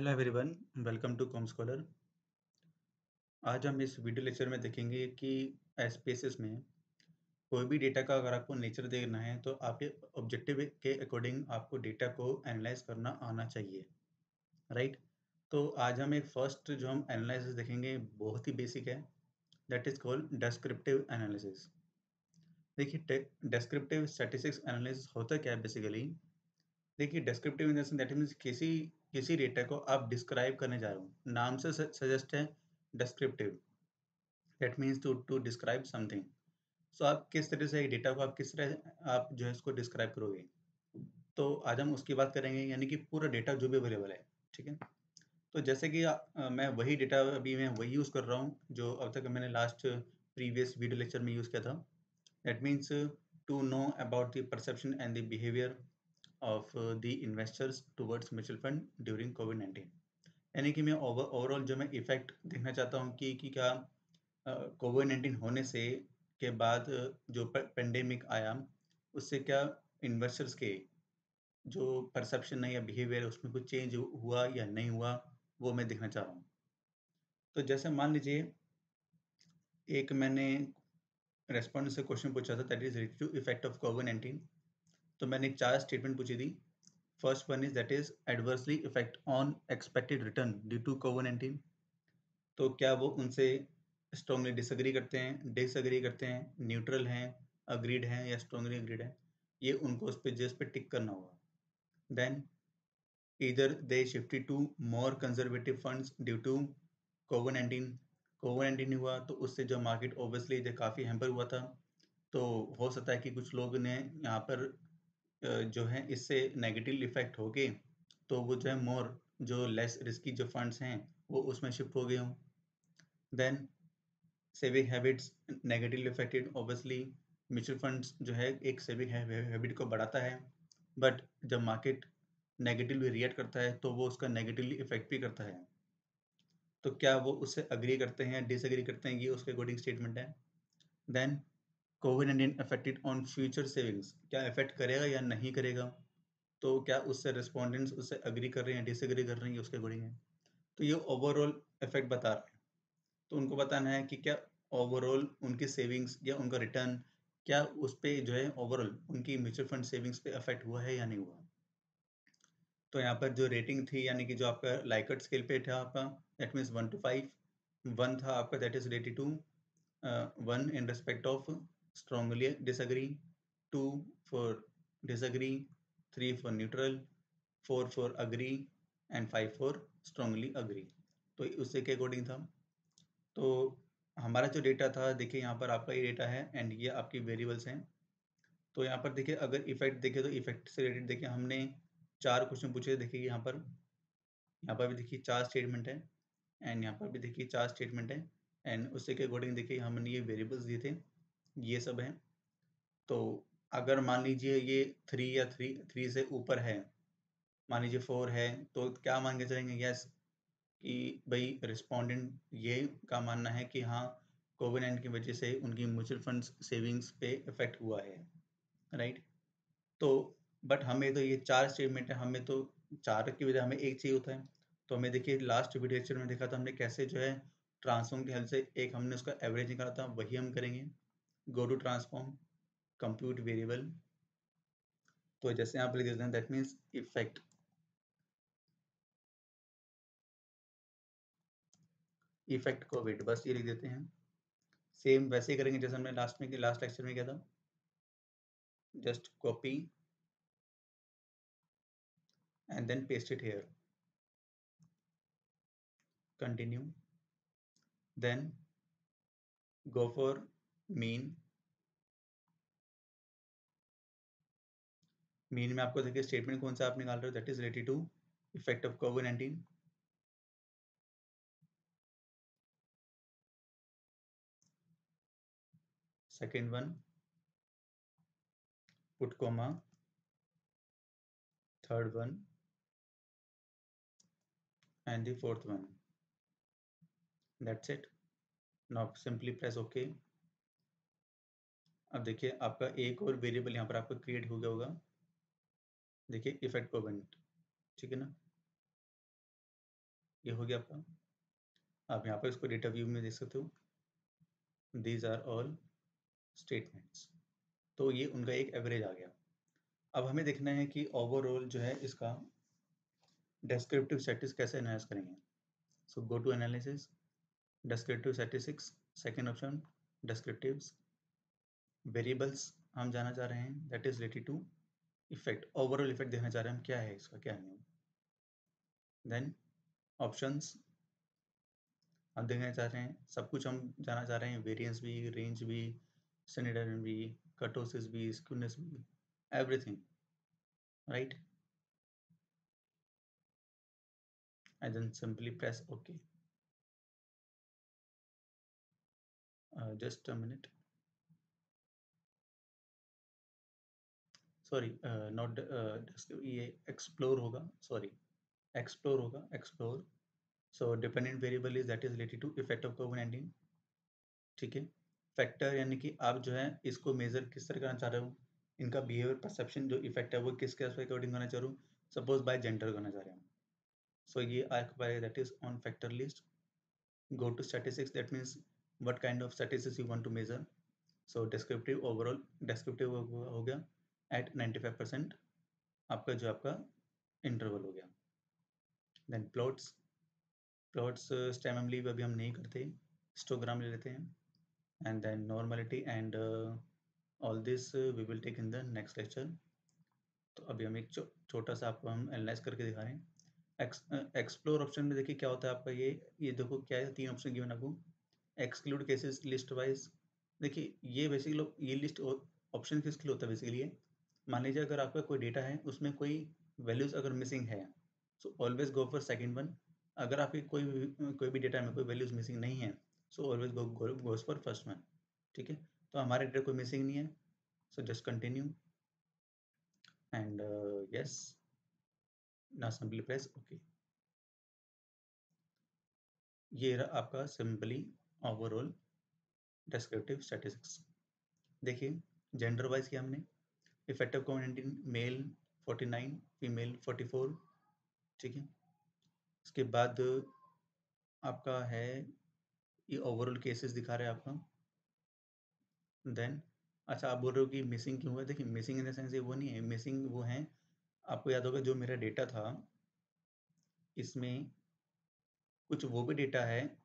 Hello everyone welcome to com scholar आज हम इस वीडियो लेक्चर में देखेंगे कि स्पेसिस में कोई भी डेटा का अगर आपको नेचर देखना है तो आपके ऑब्जेक्टिव के अकॉर्डिंग आपको डेटा को एनालाइज करना आना चाहिए राइट तो आज हम एक फ़र्स्ट जो हम एनालिसिस देखेंगे, बहुत ही बेसिक है that is called descriptive analysis देखिए डेस्क्रिप्टिव स्टैटिस्टिक्स एनालिसिस होता क्या है बेसिकली देखिए डेस्क्रिप्टिव इन दैट मीन्स किसी किसी डेटा को आप डिस्क्राइब करने जा रहे हो। नाम से सजेस्ट है descriptive that means to to describe something so आप किस तरह से डेटा को आप किस तरह आप जो है इसको डिस्क्राइब करोगे? तो आज हम उसकी बात करेंगे यानी कि पूरा डेटा जो भी अवेलेबल है ठीक है? तो जैसे कि आ, मैं वही डेटा अभी मैं वही यूज़ कर रहा हूँ जो अब तक मैंने लास्ट प्रीवियस वीडियो लेक्चर में यूज़ किया था। That means to know about the perception and the behaviour of the investors towards mutual fund during covid nineteen यानी कि मैं ओवरऑल जो मैं इफ़ेक्ट देखना चाहता हूँ कि, कि क्या कोविड नाइन्टीन होने से के बाद जो पेंडेमिक आया उससे क्या इन्वेस्टर्स के जो परसेप्शन है या बिहेवियर उसमें कुछ चेंज हुआ या नहीं हुआ वो मैं देखना चाह रहा हूँ। तो जैसे मान लीजिए एक मैंने रेस्पॉन्ड से क्वेश्चन पूछा था that is related to effect of covid nineteen तो मैंने चार स्टेटमेंट पूछी थी। First one is that is adversely effect on expected return due to covid nineteen तो क्या वो उनसे स्ट्रॉन्गली डिसअग्री करते हैं डिसअग्री करते हैं न्यूट्रल हैं अग्रीड हैं या स्ट्रॉन्गली अग्रीड है? ये उनको उस पर जिस पे टिक करना होगा। देन इधर they shifted to more conservative funds due to covid nineteen covid nineteen हुआ तो उससे जो मार्केट ओबियसली काफ़ी हेम्पर हुआ था तो हो सकता है कि कुछ लोग ने यहाँ पर जो है, इससे नेगेटिव इफ़ेक्ट हो गए तो वो जो है मोर जो लेस रिस्की जो फंड्स हैं, वो उसमें शिफ्ट हो गए हों। Then saving habits negative affected obviously mutual funds जो है, एक सेविंग हैबिट को बढ़ाता है बट जब मार्केट नेगेटिवली रिएक्ट करता है तो वो उसका नेगेटिवली इफ़ेक्ट भी करता है। तो क्या वो उससे अग्री करते हैं डिसएग्री करते हैं, ये उसके अकॉर्डिंग स्टेटमेंट है। Then covid nineteen affected on future savings क्या इफ़ेक्ट करेगा या नहीं करेगा? तो क्या उससे रिस्पॉन्डेंट्स उससे अग्री कर रहे हैं डिसएग्री कर रहे हैं, उसके अकॉर्डिंग है। तो ये ओवरऑल इफ़ेक्ट बता रहा है। तो उनको बताना है कि क्या ओवरऑल उनकी सेविंग्स या उनका रिटर्न क्या उस पर जो है ओवरऑल उनकी म्यूचुअल फंड सेविंग्स पे अफेक्ट हुआ है या नहीं हुआ? तो यहाँ पर जो रेटिंग थी, यानी कि जो आपका लाइकट स्केल पे था आपका that means one two five one था आपका that is rated to one in respect of strongly disagree, 2 for disagree, 3 for neutral, 4 for agree. And 5 for strongly agree. तो उससे के अकॉर्डिंग था? तो हमारा जो डेटा था देखिए यहाँ पर आपका ये डेटा है एंड ये आपकी वेरिएबल्स हैं। तो यहाँ पर देखिए अगर इफ़ेक्ट देखें तो इफ़ेक्ट से रिलेटेड देखिए हमने चार क्वेश्चन पूछे देखिए यहाँ पर। यहाँ पर भी देखिए चार स्टेटमेंट है। एंड यहाँ पर भी देखिए चार स्टेटमेंट है। एंड उससे के अकॉर्डिंग देखिए हमने ये वेरिएबल्स दिए थे। ये सब है। तो अगर मान लीजिए ये थ्री या थ्री थ्री से ऊपर है, मान लीजिए फोर है तो क्या मान के चलेंगे? यस कि भाई रिस्पोंडेंट ये का मानना है कि हाँ कोविड नाइन की वजह से उनकी म्यूचुअल फंड्स सेविंग्स पे इफ़ेक्ट हुआ है राइट तो बट हमें तो ये चार स्टेटमेंट है, हमें तो चार की वजह हमें एक चाहिए होता है। तो हमें देखिए लास्ट वीडियो में देखा था हमने कैसे जो है ट्रांसफॉर्म की हेल्प से एक हमने उसका एवरेज निकाला था, वही हम करेंगे। Go to transform compute variable. तो जैसे यहाँ पर लिख देते हैं that means effect effect covid बस ये लिख देते हैं। सेम वैसे ही करेंगे जैसे हमने लास्ट में लास्ट लेक्चर में किया था। Just copy and then paste it here. Continue. Then go for mean mean में आपको देखिए स्टेटमेंट कौन सा आप निकाल रहे हो? That is related to effect of covid nineteen second one put comma third one and the fourth one that's it now simply press okay अब देखिए, आपका एक और वेरिएबल यहाँ पर आपका क्रिएट हो गया होगा। देखिए इफ़ेक्ट कोवेंट ठीक है ना? ये हो गया आपका। आप यहाँ पर इसको डेटा व्यू में देख सकते हो। दीज आर ऑल स्टेटमेंट्स तो ये उनका एक एवरेज आ गया। अब हमें देखना है कि ओवरऑल जो है इसका descriptive statistics कैसे एनालाइज करेंगे। So go to analysis descriptive statistics, second option, descriptives variables हम जाना चाह रहे हैं दैट इज़ रिलेटेड टू इफ़ेक्ट ओवरऑल इफ़ेक्ट देखना चाह रहे हैं क्या है इसका, क्या नहीं देन ऑप्शंस हम देखना चाह रहे हैं, सब कुछ हम जाना चाह रहे हैं वेरिएंस भी रेंज भी सेनेडरन भी कटोसिस भी स्क्यूनेस भी everything right and then simply press okay just a minute sorry not ये एक्सप्लोर होगा सॉरी एक्सप्लोर होगा explore so dependent variable is that is related to effect of covid nineteen ठीक है फैक्टर यानी कि आप जो है इसको मेजर किस तरह करना चाह रहे हो इनका बिहेवियर परसेप्शन जो इफ़ेक्ट है वो किसके अकॉर्डिंग करना चाह रहे हो सपोज़ बाय जेंडर करना चाह रहे हैं So ye acquire that is on factor list. Go to statistics. That means what kind of statistics you want to measure. So descriptive overall, descriptive हो गया at 95 परसेंट आपका जो आपका इंटरवल हो गया. Then plots plots stemly अभी हम नहीं करते histogram ले लेते हैं and and uh, all this uh, we will take in the next lecture. तो अभी हम एक छोटा सा आपको हम एनालाइज करके दिखा रहे हैं एक्सप्लोर ऑप्शन में देखिए क्या होता है आपका ये ये देखो क्या है तीन ऑप्शन गिवन आपको एक्सक्लूड केसेस लिस्ट वाइज देखिए ये बेसिकली ये लिस्ट ऑप्शन किसके लिए होता है बेसिकली मान लीजिए अगर आपका कोई डेटा है, उसमें कोई वैल्यूज़ अगर मिसिंग है so always go for second one अगर आपकी कोई कोई भी डेटा में कोई वैल्यूज़ मिसिंग नहीं है so always go goes for first one ठीक है? तो हमारे डेटा कोई मिसिंग नहीं है so just continue and yes ना सिंपली प्रेस ओके ये रहा आपका सिंपली ओवरऑल डिस्क्रिप्टिव स्टैटिस्टिक्स देखिए जेंडर वाइज किया हमने। इफ़ेक्टिव कोविड मेल 49 फीमेल 44 ठीक है? इसके बाद आपका है, ये ओवरऑल केसेस दिखा रहे हैं आपका देन अच्छा आप बोल रहे हो कि मिसिंग क्यों हुआ? देखिए मिसिंग इन द सेंस ये वो नहीं है। मिसिंग वो है, आपको याद होगा जो मेरा डेटा था, इसमें कुछ वो भी डेटा है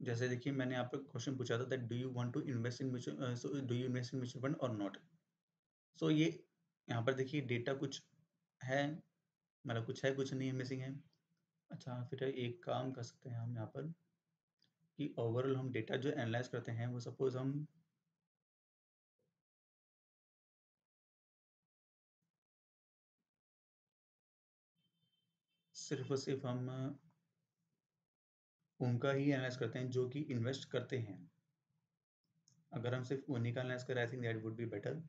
जैसे देखिए मैंने आपको क्वेश्चन पूछा था that do you want to invest in mutual do you invest in mutual fund और नॉट सो ये, यहाँ पर देखिए डेटा कुछ है मतलब कुछ है, कुछ नहीं है मिसिंग है। अच्छा फिर एक काम कर सकते हैं हम यहाँ पर कि ओवरऑल हम डेटा जो एनालाइज करते हैं, वो सपोज़ हम सिर्फ़ सिर्फ़ हम उनका ही एनालाइज करते हैं, जो कि इन्वेस्ट करते हैं। अगर हम सिर्फ़ उन्हीं का एनालाइज करें I think that would be better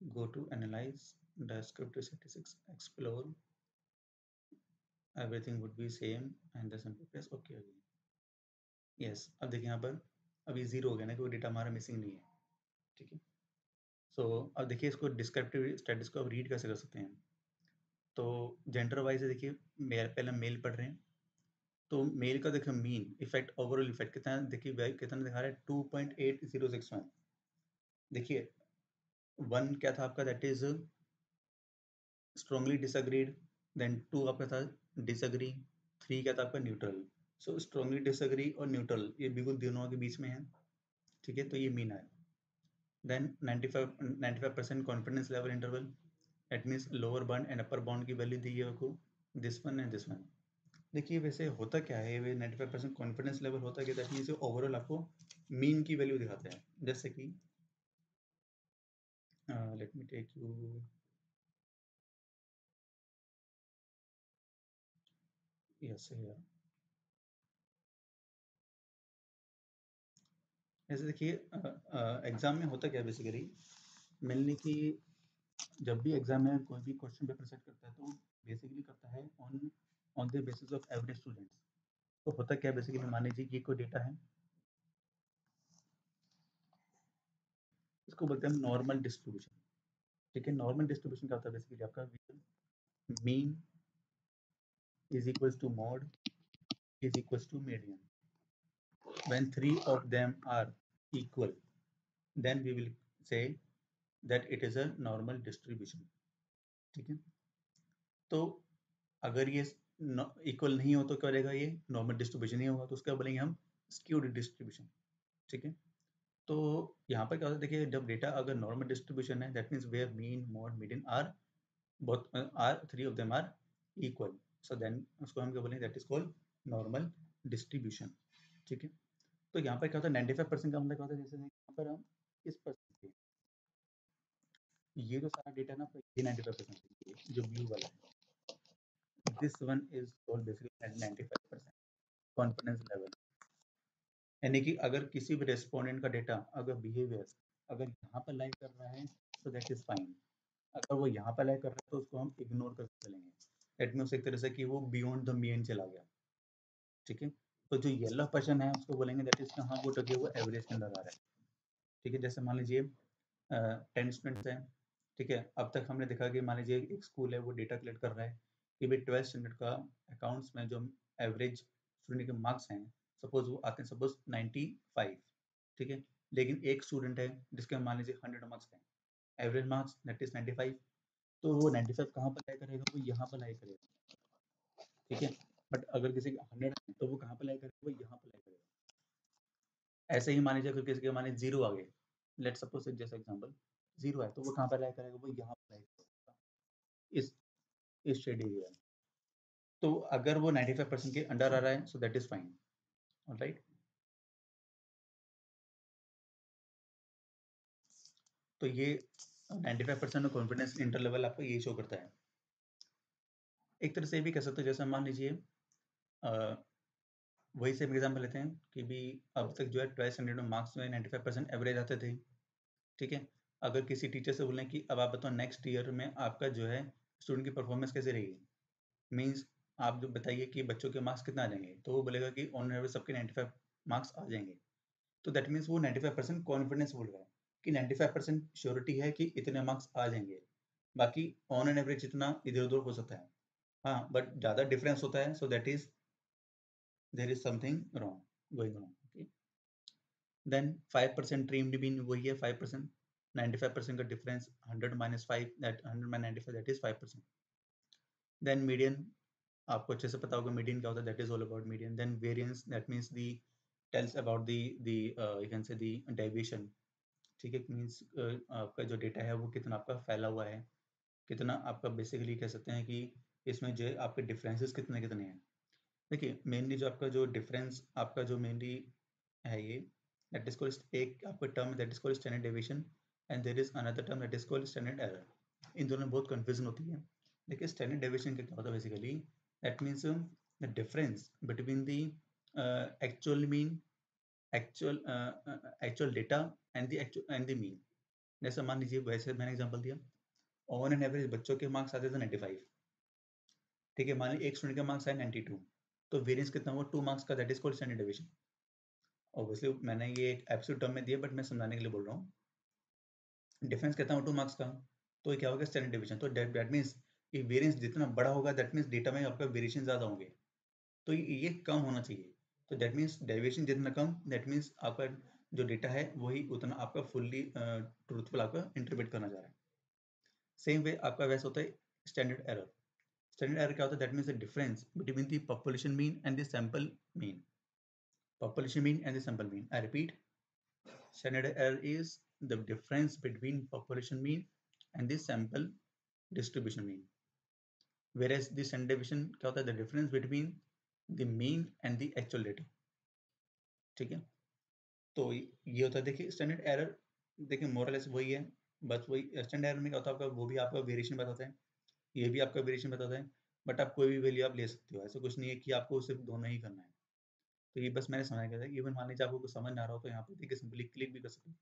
go to analyze descriptive statistics, explore. Everything would be same and the simple press okay again yes, अब देखिए यहाँ पर अभी ज़ीरो हो गया ना कोई डेटा हमारा मिसिंग नहीं है। ठीक है? सो अब देखिए इसको डिस्क्रिप्टिव स्टेटस को अब रीड कैसे कर सकते हैं? तो जेंडर वाइज देखिए मेल पहले मेल पढ़ रहे हैं। तो मेल का देखिए मीन इफ़ेक्ट ओवरऑल इफ़ेक्ट कितना देखिए कितना दिखा रहा है? Two point eight zero six one देखिए वन क्या था आपका? That is strongly disagreed then two आपका था डिसअग्री थ्री क्या था आपका? न्यूट्रल सो स्ट्रॉन्गली डिसअग्री और न्यूट्रल ये बिल्कुल दोनों के बीच में है। ठीक है? तो ये मीन है then 95 95 percent confidence level interval that means lower bound and upper bound की वैल्यू दी है आपको this one and this one देखिए वैसे होता क्या है ये 95 परसेंट कॉन्फिडेंस लेवल होता है दैट मीन्स ओवरऑल आपको मीन की वैल्यू दिखाते हैं। जैसे कि let me take you yes ऐसे देखिए एग्ज़ाम में होता क्या बेसिकली मेनली कि जब भी एग्ज़ाम में कोई भी क्वेश्चन पेपर सेट करता है तो बेसिकली करता है on on the basis of average students तो होता क्या बेसिकली मान लीजिए कि कोई डेटा है। इसको बोलते हैं नॉर्मल डिस्ट्रीब्यूशन ठीक है? नॉर्मल डिस्ट्रीब्यूशन क्या होता है बेसिकली आपका mean is equals to mode is equals to median when three of them are equal, then we will say that it is a normal distribution. ठीक है? तो अगर ये इक्वल नहीं हो तो क्या रहेगा ये? नॉर्मल डिस्ट्रीब्यूशन नहीं होगा तो उसका बोलेंगे हम स्क्यूड डिस्ट्रीब्यूशन ठीक है? तो यहाँ पर क्या होता है? देखिए, जब डेटा अगर नॉर्मल डिस्ट्रीब्यूशन है that means where mean mode median are both are three of them are equal so then उसको हम क्या बोलेंगे? That is called normal distribution ठीक है? तो यहाँ पर क्या होता है? नाइन्टी फाइव परसेंट का मतलब क्या होता है? जैसे यहाँ पर हम इस ये जो सारा डेटा ना ये नाइन्टी फाइव परसेंट जो ब्लू वाला है। This one is called basically ninety five percent confidence level यानी कि अगर किसी भी रेस्पोंडेंट का डेटा अगर बिहेवियर अगर यहाँ पर लाइक कर रहा है तो दैट इज़ फाइन अगर वो यहाँ पर लाइक कर रहा है तो उसको हम इग्नोर कर चलेंगे। दैट मीन्स एक तरह से कि वो बियॉन्ड द मेन चला गया। ठीक है? तो जो येलो पर्सन है, उसको बोलेंगे दैट इज़ कहाँ वो टके वो एवरेज के अंदर आ रहा है। ठीक है? जैसे मान लीजिए टेन स्टूडेंट्स हैं ठीक है? अब तक हमने देखा कि मान लीजिए एक स्कूल है, वो डेटा कलेक्ट कर रहा है कि भाई ट्वेल्थ स्टैंडर्ड का अकाउंट्स में जो एवरेज स्टूडेंट के मार्क्स हैं सपोज़ वो आते हैं सपोज़ नाइन्टी फाइव ठीक है? लेकिन एक स्टूडेंट है जिसके मान लीजिए हंड्रेड मार्क्स हैं। Average marks that is ninety five तो वो नाइन्टी फाइव कहाँ पर लाई करेगा? वो यहाँ पर लाई करेगा, ठीक है? बट अगर किसी का हंड्रेड है तो वो कहाँ पर लाई करेगा? वो यहाँ पर लाई करेगा। ऐसे ही मान लीजिए अगर किसी के मान लीजिए ज़ीरो आ गए लेट सपोज़ जैसा एग्ज़ाम्पल ज़ीरो है तो वो कहाँ पर लाई करेगा? वो यहाँ पर लाई करेगा इस इस शेड एरिया में। तो अगर वो 95 परसेंट के अंडर आ रहा है so that is fine right तो ये 95 परसेंट कॉन्फिडेंस इंटर लेवल आपको ये शो करता है। एक तरह से भी कह सकते हो, जैसे मान लीजिए वही से एग्ज़ाम्पल लेते हैं कि भी अब तक जो है ट्वेल्थ स्टैंडर्ड में मार्क्स में नाइन्टी फाइव परसेंट एवरेज आते थे, ठीक है? अगर किसी टीचर से बोलें कि अब आप बताओ नेक्स्ट ईयर में आपका जो है स्टूडेंट की परफॉर्मेंस कैसे रहेगी? मीन्स आप जो बताइए कि बच्चों के मार्क्स कितना आ जाएँगे? तो वो बोलेगा कि ऑन एवरेज सबके 95 मार्क्स आ जाएँगे। तो दैट मीन्स वो 95 परसेंट कॉन्फिडेंस बोल रहा है कि 95 परसेंट श्योरिटी है कि इतने मार्क्स आ जाएँगे। बाकी ऑन एन एवरेज इतना इधर उधर हो सकता है। हाँ बट ज़्यादा डिफरेंस होता है so that is there is something wrong going wrong okay then five percent trimmed mean वही है five percent ninety five percent का difference hundred minus five that hundred minus ninety five that is five percent then median आपको अच्छे से पता होगा median क्या होता है that is all about median then variance that means the tells about the the you can say the deviation ठीक है uh, आपका जो डेटा है वो कितना आपका फैला हुआ है। कितना आपका बेसिकली कह सकते हैं कि इसमें जो आपके डिफरेंसेस कितने कितने हैं। देखिए मेनली जो आपका जो डिफरेंस आपका जो मेनली है ये दैट इज़ कॉल्ड एक आपका term that is called standard deviation and there is another term that is called standard error इन दोनों में बहुत कंफ्यूजन होती है। देखिए स्टैंडर्ड डेविएशन क्या होता है basically between the uh, actual mean actual uh, uh, actual data and the actual and the mean. जैसे मान लीजिए वैसे मैंने एग्जांपल दिया। ऑन एन एवरेज बच्चों के मार्क्स आते थे 95 ठीक है मान लीजिए एक स्टूडेंट के मार्क्स आए 92 तो वेरिएंस कितना हुआ? टू मार्क्स का that is called standard deviation obviously मैंने ये एक एब्सोल्यूट टर्म में दिया बट मैं समझाने के लिए बोल रहा हूँ। डिफरेंस कितना हुआ टू मार्क्स का तो क्या होगा स्टैंडर्ड डेविएशन तो दैट मीन्स कि वेरिएंस जितना बड़ा होगा दैट मीन्स डेटा में आपका वेरिएशन ज़्यादा होंगे। तो ये कम होना चाहिए। तो दैट मीन्स डेविएशन जितना कम दैट मीन्स आपका जो डेटा है, वही उतना आपका फुल्ली ट्रूथफुल आपका इंटरप्रेट करना जा रहा है। सेम वे आपका वैसे होता है स्टैंडर्ड एरर स्टैंडर्ड एरर क्या होता है? That means the difference between the population mean and the sample mean population mean and the sample mean i repeat standard error is the difference between population mean and the sample distribution mean whereas the standard deviation क्या होता है the difference between the mean and the actual data ठीक है तो ये होता है देखिए स्टैंडर्ड एरर देखिए मोरलेस वही है बस वही स्टैंडर्ड एरर में क्या होता है आपका वो भी आपका वेरिएशन बताता है ये भी आपका वेरिएशन बताता है बट आप कोई भी वैल्यू आप ले सकते हो ऐसा कुछ नहीं है कि आपको सिर्फ़ दोनों ही करना है तो ये बस मैंने समझा गया था इवन मान लीजिए आपको कुछ समझ ना रहा हो तो यहाँ पे देखिए सिंपली क्लिक भी कर सकते हो।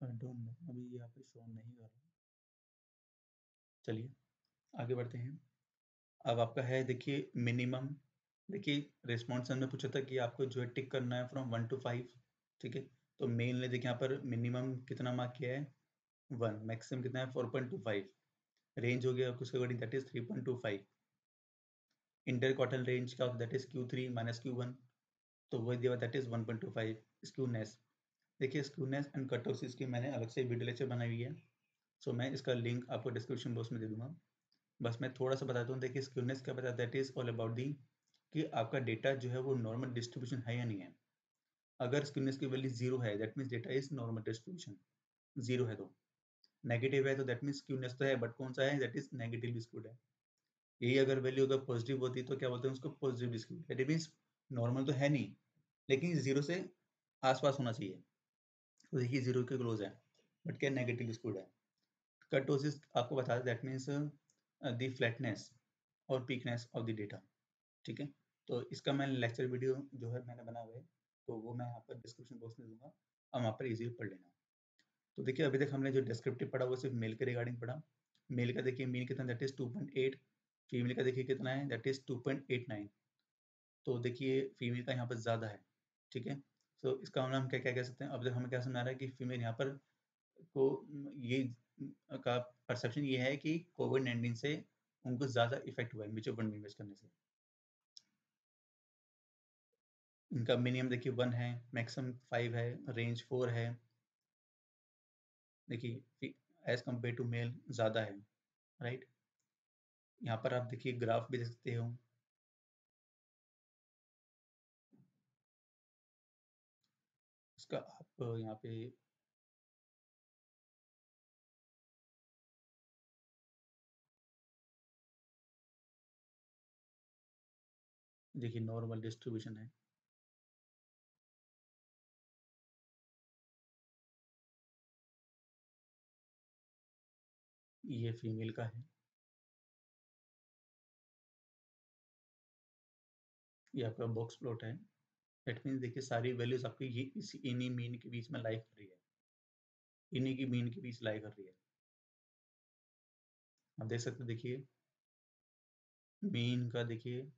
डोंट नो अभी यहाँ पे शो नहीं कर रहा। चलिए, आगे बढ़ते हैं। अब आपका है देखिए मिनिमम देखिए रिस्पॉन्स हमने पूछा था कि आपको जो है टिक करना है फ्रॉम वन टू फाइव ठीक है? तो मेन ने देखिए यहाँ पर मिनिमम कितना मार्क किया है? वन मैक्सिमम कितना है? Four point two five range हो गया उसके according that is three point two five interquartile range का that is Q three minus Q one तो वही दिया that is one point two five skewness देखिए स्क्यूनेस एंड कट इसकी मैंने अलग से वीडियो लेक्चर बनाई हुई है। सो मैं इसका लिंक आपको डिस्क्रिप्शन बॉक्स में दे दूँगा। बस मैं थोड़ा सा बताता हूँ, देखिए स्क्यूनेस क्या बताया that is all about the कि आपका डेटा जो है वो नॉर्मल डिस्ट्रीब्यूशन है या नहीं है। अगर स्क्यूनेस की वैल्यू ज़ीरो है that means data is normal distribution zero है तो। नेगेटिव है तो दैट मीन्स स्क्यूनेस तो है बट कौन सा है? दैट इज़ नेगेटिव स्क्यूड है। यही अगर वैल्यू अगर पॉजिटिव होती तो क्या बोलते हैं उसको? Positive skewed that means normal तो है नहीं, लेकिन ज़ीरो से आसपास होना चाहिए। तो देखिए ज़ीरो के क्लोज है बट क्या नेगेटिव स्क्यूड है? कर्टोसिस आपको बता दें दैट मीन्स द फ्लैटनेस और पीकनेस ऑफ़ द डेटा ठीक है? तो इसका मैं लेक्चर वीडियो जो है मैंने बना हुआ है तो वो मैं यहाँ पर डिस्क्रिप्शन बॉक्स में दूँगा, और वहाँ पर इजीली पढ़ लेना। तो देखिए, अभी तक हमने जो डिस्क्रिप्टिव पढ़ा वो सिर्फ़ मेल के रिगार्डिंग पढ़ा। मेल का देखिए मीन कितना that is two point eight female का देखिए कितना है that is two point eight nine तो देखिए फीमेल का यहाँ पर ज़्यादा है, ठीक है? तो इसका हम क्या क्या कह सकते हैं? अब तक हमें क्या समझा रहा है कि फीमेल यहाँ पर को ये का परसेप्शन ये है कि कोविड नाइन्टीन से उनको ज़्यादा इफ़ेक्ट हुआ है म्यूचुअल फंड इन्वेस्ट करने से। इनका मिनिमम देखिए वन है, मैक्सिमम फाइव है, रेंज फोर है। देखिए एज कंपेयर टू मेल ज़्यादा है, राइट? यहाँ पर आप देखिए ग्राफ भी देख सकते हो। इसका आप यहाँ पे देखिए नॉर्मल डिस्ट्रीब्यूशन है। ये फीमेल का है। ये आपका बॉक्स प्लॉट है। दैट मीन्स देखिए, सारी वैल्यूज़ आपकी ये इसी इन्हीं मीन के बीच में लाई कर रही है। इन्हीं की मीन के बीच लाई कर रही है। आप देख सकते देखिए। मीन का देखिए।